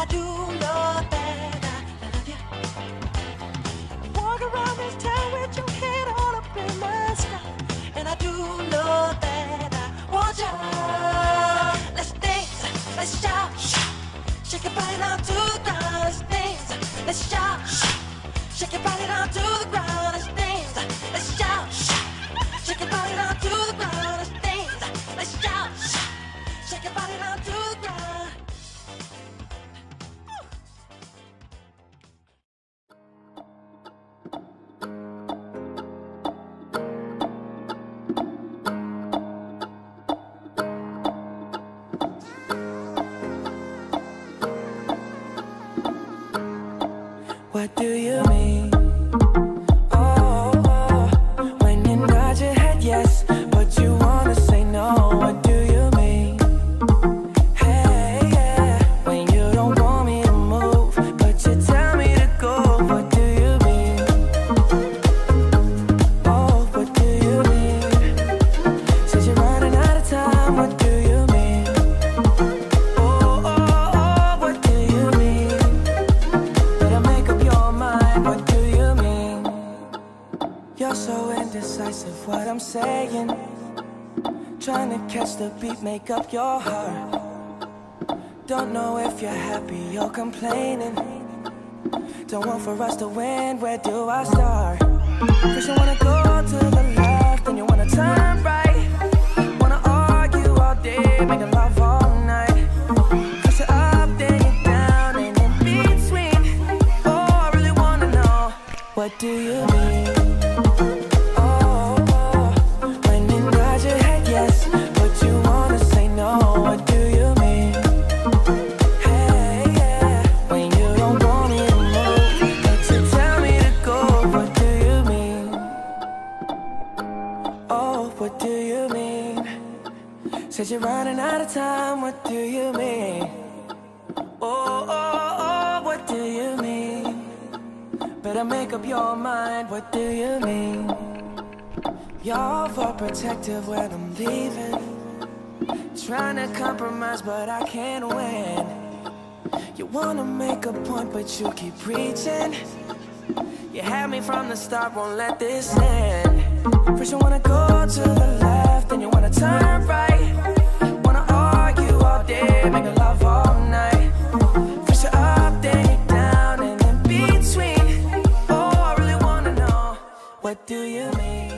I do know that I love you. Walk around this town with your head on up in the sky, and I do know that I want you. Let's dance, let's shout, shake your body down to the ground. Let's dance, let's shout, shake your body down to the ground. Let's dance, let's shout, shake your body down to the ground. Let's dance, let's shout, shake your body down to the ground. What do you You're so indecisive, what I'm saying. Trying to catch the beat, make up your heart. Don't know if you're happy or complaining. Don't want for us to win, where do I start? First, you wanna go to the left, then you wanna turn right. Wanna argue all day, making love all night. Push it up, then you down, and in between. Oh, I really wanna know what do you mean? When you nod your head yes, but you wanna say no. What do you mean? Hey, when you don't want me to move, but you tell me to go. What do you mean? What do you mean? Said you're running out of time. What do you mean? Oh, oh, Better make up your mind, what do you mean? You're overprotective when I'm leaving. Trying to compromise, but I can't win. You wanna make a point, but you keep preaching. You had me from the start, won't let this end. First, you wanna go to the left, then you wanna turn right. What do you mean?